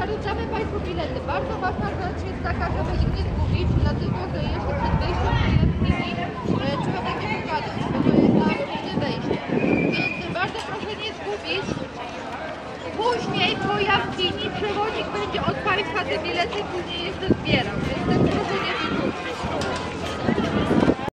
E, Państwu bilety. Bardzo ważna rzecz jest taka, żeby ich nie zgubić, dlatego że jeszcze przed wejściem do e, trzeba tak będzie pogadać, bo to jest na godziny wejście. Więc bardzo proszę nie zgubić. Później po jaskini przewodnik będzie od Państwa te bilety później jeszcze zbierał, więc tak proszę